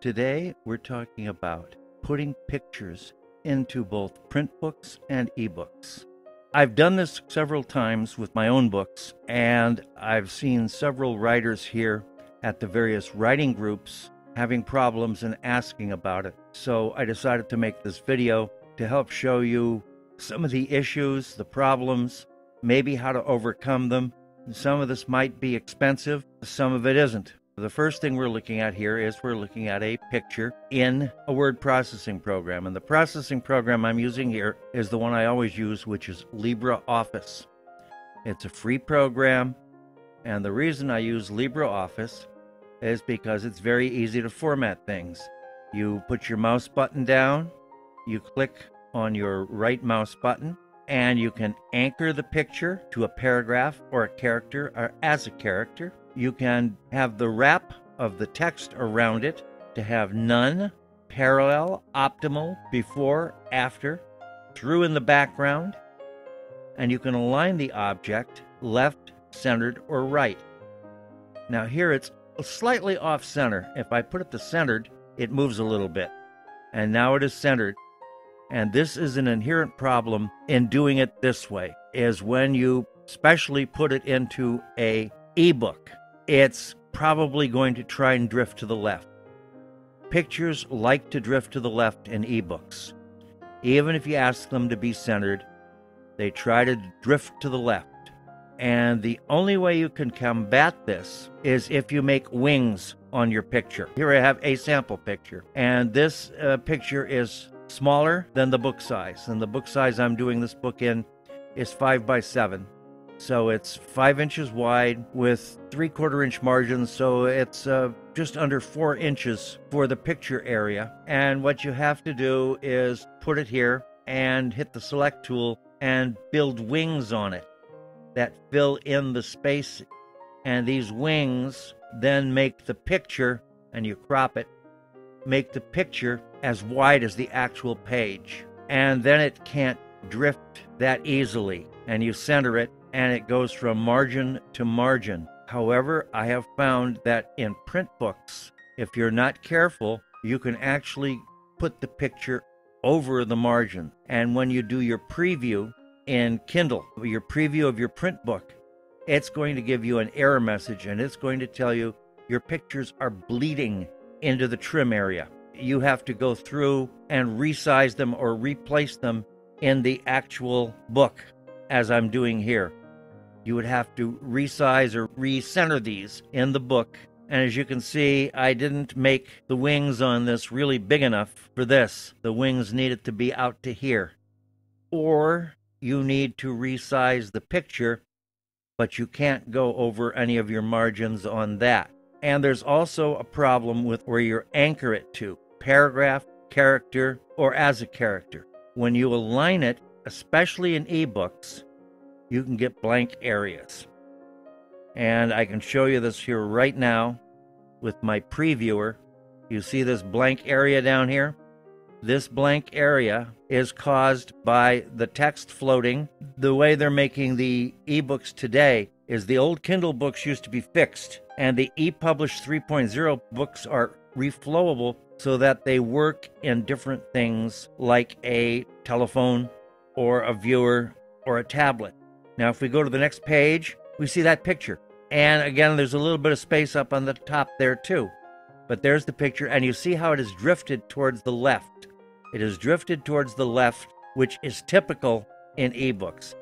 Today, we're talking about putting pictures into both print books and ebooks. I've done this several times with my own books, and I've seen several writers here at the various writing groups having problems and asking about it. So I decided to make this video to help show you some of the issues, the problems, maybe how to overcome them. Some of this might be expensive, some of it isn't. The first thing we're looking at here is we're looking at a picture in a word processing program. And the processing program I'm using here is the one I always use, which is LibreOffice. It's a free program. And the reason I use LibreOffice is because it's very easy to format things. You put your mouse button down, you click on your right mouse button, and you can anchor the picture to a paragraph or a character or as a character. You can have the wrap of the text around it to have none, parallel, optimal, before, after, through in the background, and you can align the object left, centered, or right. Now here it's slightly off center. If I put it to centered, it moves a little bit. And now it is centered. And this is an inherent problem in doing it this way, is when you specially put it into a ebook, it's probably going to try and drift to the left. Pictures like to drift to the left in ebooks. Even if you ask them to be centered, they try to drift to the left. And the only way you can combat this is if you make wings on your picture. Here I have a sample picture, and this uh, picture is smaller than the book size. And the book size I'm doing this book in is 5 by 7. So it's 5 inches wide with 3 quarter inch margins, so it's uh, just under 4 inches for the picture area. And what you have to do is put it here and hit the select tool and build wings on it that fill in the space. And these wings then make the picture, and you crop it, make the picture as wide as the actual page. And then it can't drift that easily. And you center it, and it goes from margin to margin. However, I have found that in print books, if you're not careful, you can actually put the picture over the margin. And when you do your preview, in Kindle, your preview of your print book, it's going to give you an error message and it's going to tell you your pictures are bleeding into the trim area. You have to go through and resize them or replace them in the actual book, as I'm doing here. You would have to resize or recenter these in the book. And as you can see, I didn't make the wings on this really big enough for this. The wings needed to be out to here. Or you need to resize the picture, but you can't go over any of your margins on that. And there's also a problem with where you anchor it to paragraph, character, or as a character. When you align it, especially in ebooks, you can get blank areas. And I can show you this here right now with my previewer. You see this blank area down here? This blank area is caused by the text floating. The way they're making the ebooks today is the old Kindle books used to be fixed, and the ePublish 3.0 books are reflowable so that they work in different things like a telephone or a viewer or a tablet. Now, if we go to the next page, we see that picture. And again, there's a little bit of space up on the top there too. But there's the picture, and you see how it is drifted towards the left. It has drifted towards the left, which is typical in ebooks.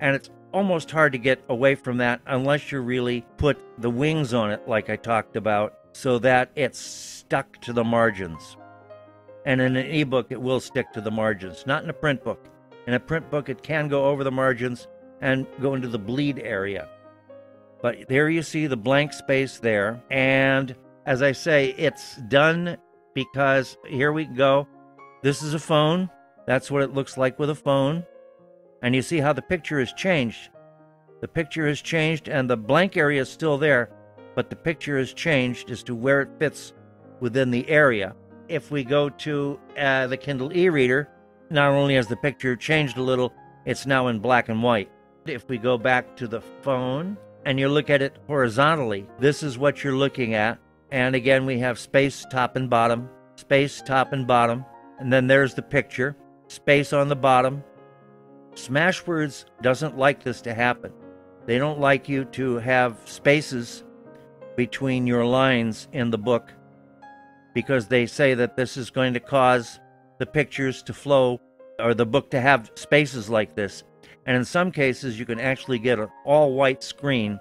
And it's almost hard to get away from that unless you really put the wings on it, like I talked about, so that it's stuck to the margins. And in an ebook, it will stick to the margins, not in a print book. In a print book, it can go over the margins and go into the bleed area. But there you see the blank space there. And as I say, it's done because here we go. This is a phone. That's what it looks like with a phone. And you see how the picture has changed. The picture has changed and the blank area is still there, but the picture has changed as to where it fits within the area. If we go to uh, the Kindle e reader, not only has the picture changed a little, it's now in black and white. If we go back to the phone and you look at it horizontally, this is what you're looking at. And again, we have space top and bottom, space top and bottom, and then there's the picture, space on the bottom. Smashwords doesn't like this to happen. They don't like you to have spaces between your lines in the book because they say that this is going to cause the pictures to flow or the book to have spaces like this. And in some cases, you can actually get an all white screen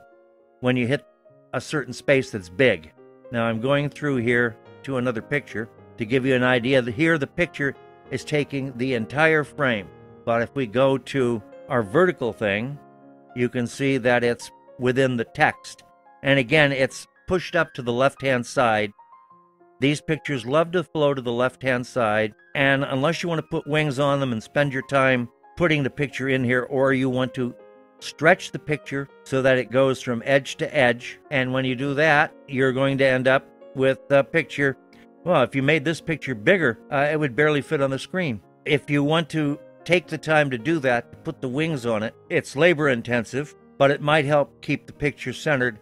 when you hit a certain space that's big. Now, I'm going through here to another picture to give you an idea that here the picture is taking the entire frame. But if we go to our vertical thing, you can see that it's within the text. And again, it's pushed up to the left hand side. These pictures love to flow to the left hand side. And unless you want to put wings on them and spend your time putting the picture in here, or you want to stretch the picture so that it goes from edge to edge. And when you do that, you're going to end up with a picture. Well, if you made this picture bigger, uh, it would barely fit on the screen. If you want to take the time to do that, put the wings on it, it's labor intensive, but it might help keep the picture centered.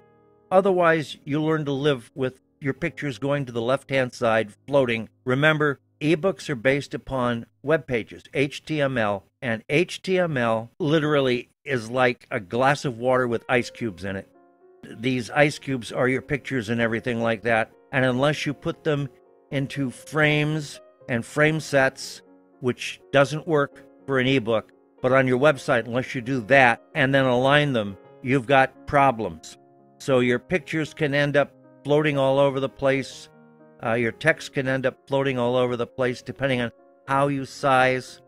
Otherwise, you learn to live with your pictures going to the left hand side, floating. Remember, ebooks are based upon web pages, HTML, and HTML literally is like a glass of water with ice cubes in it. These ice cubes are your pictures and everything like that. And unless you put them into frames and frame sets, which doesn't work for an ebook, but on your website, unless you do that and then align them, you've got problems. So your pictures can end up floating all over the place. Uh, your text can end up floating all over the place depending on how you size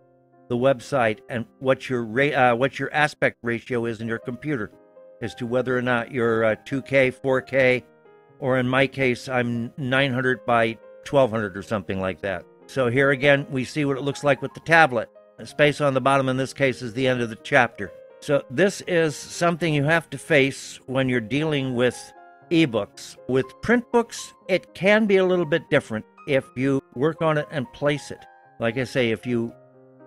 the website and what your ra- uh, what your aspect ratio is in your computer as to whether or not you're uh, 2K, 4K, or in my case, I'm 900 by 1200 or something like that. So here again, we see what it looks like with the tablet. The space on the bottom in this case is the end of the chapter. So this is something you have to face when you're dealing with ebooks. With print books, it can be a little bit different if you work on it and place it. Like I say, if you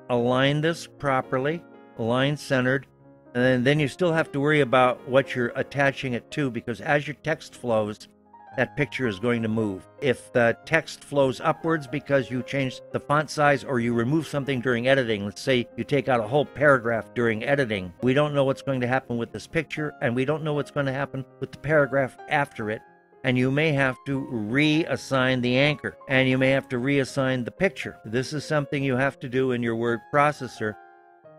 align this properly, align centered, and then you still have to worry about what you're attaching it to because as your text flows, that picture is going to move. If the text flows upwards because you change the font size or you remove something during editing, let's say you take out a whole paragraph during editing, we don't know what's going to happen with this picture and we don't know what's going to happen with the paragraph after it. And you may have to reassign the anchor and you may have to reassign the picture. This is something you have to do in your word processor.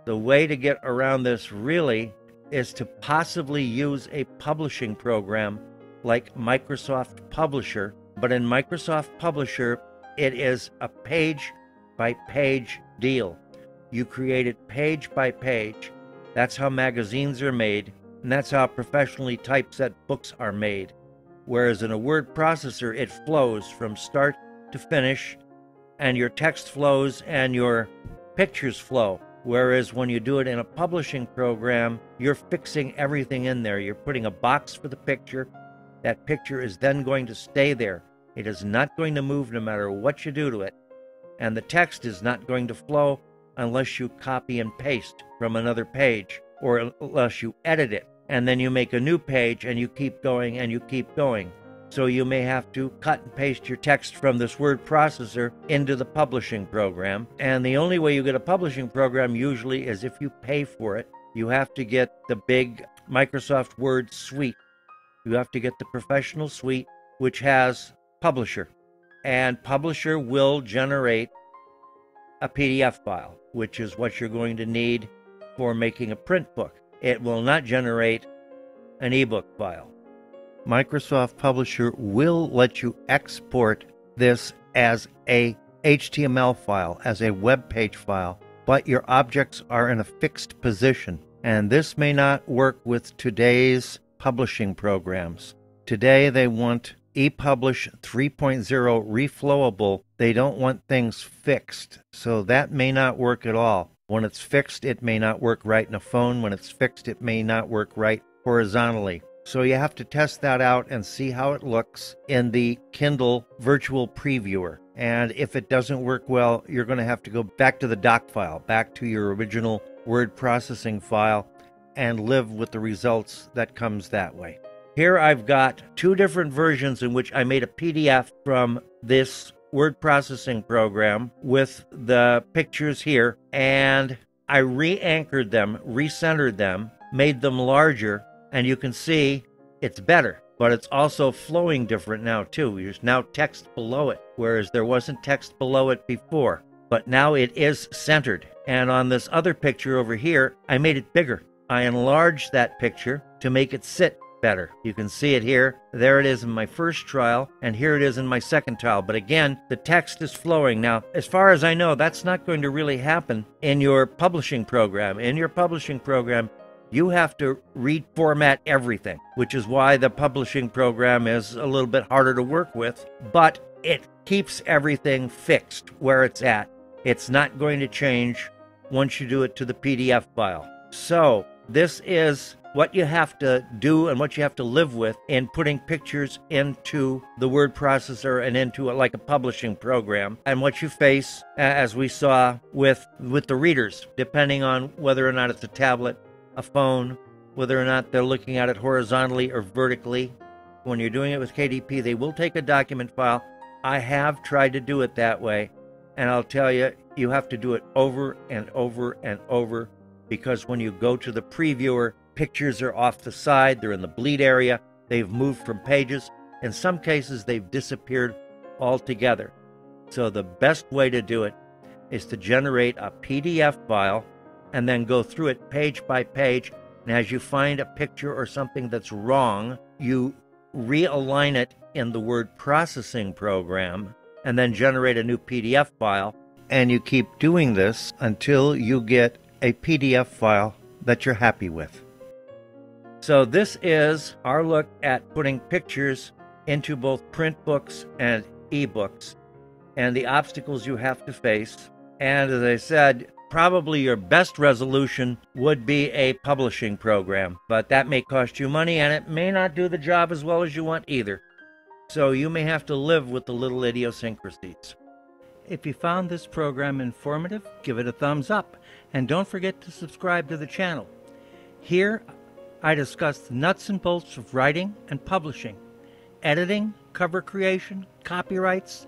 The way to get around this really is to possibly use a publishing program like Microsoft Publisher, but in Microsoft Publisher, it is a page by page deal. You create it page by page. That's how magazines are made, and that's how professionally typeset books are made. Whereas in a word processor, it flows from start to finish, and your text flows and your pictures flow. Whereas when you do it in a publishing program, you're fixing everything in there. You're putting a box for the picture, that picture is then going to stay there. It is not going to move no matter what you do to it. And the text is not going to flow unless you copy and paste from another page or unless you edit it. And then you make a new page and you keep going and you keep going. So you may have to cut and paste your text from this word processor into the publishing program. And the only way you get a publishing program usually is if you pay for it. You have to get the big Microsoft Word suite you have to get the professional suite, which has Publisher. And Publisher will generate a PDF file, which is what you're going to need for making a print book. It will not generate an ebook file. Microsoft Publisher will let you export this as a HTML file, as a web page file, but your objects are in a fixed position. And this may not work with today's publishing programs. Today they want ePublish 3.0 reflowable. They don't want things fixed. So that may not work at all. When it's fixed, it may not work right in a phone. When it's fixed, it may not work right horizontally. So you have to test that out and see how it looks in the Kindle Virtual Previewer. And if it doesn't work well, you're going to have to go back to the doc file, back to your original word processing file, and live with the results that comes that way. Here I've got two different versions in which I made a PDF from this word processing program with the pictures here, and I re anchored them, recentered them, made them larger, and you can see it's better. But it's also flowing different now, too. There's now text below it, whereas there wasn't text below it before. But now it is centered. And on this other picture over here, I made it bigger. I enlarged that picture to make it sit better. You can see it here. There it is in my first trial, and here it is in my second trial. But again, the text is flowing. Now, as far as I know, that's not going to really happen in your publishing program. In your publishing program, you have to reformat everything, which is why the publishing program is a little bit harder to work with, but it keeps everything fixed where it's at. It's not going to change once you do it to the PDF file. So, this is what you have to do and what you have to live with in putting pictures into the word processor and into a, like a publishing program and what you face as we saw with with the readers depending on whether or not it's a tablet a phone whether or not they're looking at it horizontally or vertically. When you're doing it with KDP they will take a document file. I have tried to do it that way and I'll tell you you have to do it over and over and over because when you go to the previewer Pictures are off the side, they're in the bleed area, they've moved from pages. In some cases, they've disappeared altogether. So, the best way to do it is to generate a PDF file and then go through it page by page. And as you find a picture or something that's wrong, you realign it in the word processing program and then generate a new PDF file. And you keep doing this until you get a PDF file that you're happy with. So, this is our look at putting pictures into both print books and ebooks and the obstacles you have to face. And as I said, probably your best resolution would be a publishing program, but that may cost you money and it may not do the job as well as you want either. So, you may have to live with the little idiosyncrasies. If you found this program informative, give it a thumbs up and don't forget to subscribe to the channel. Here, I discuss the nuts and bolts of writing and publishing, editing, cover creation, copyrights,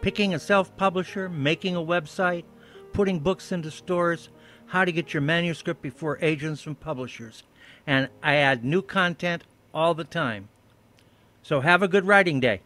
picking a self publisher, making a website, putting books into stores, how to get your manuscript before agents and publishers. And I add new content all the time. So have a good writing day.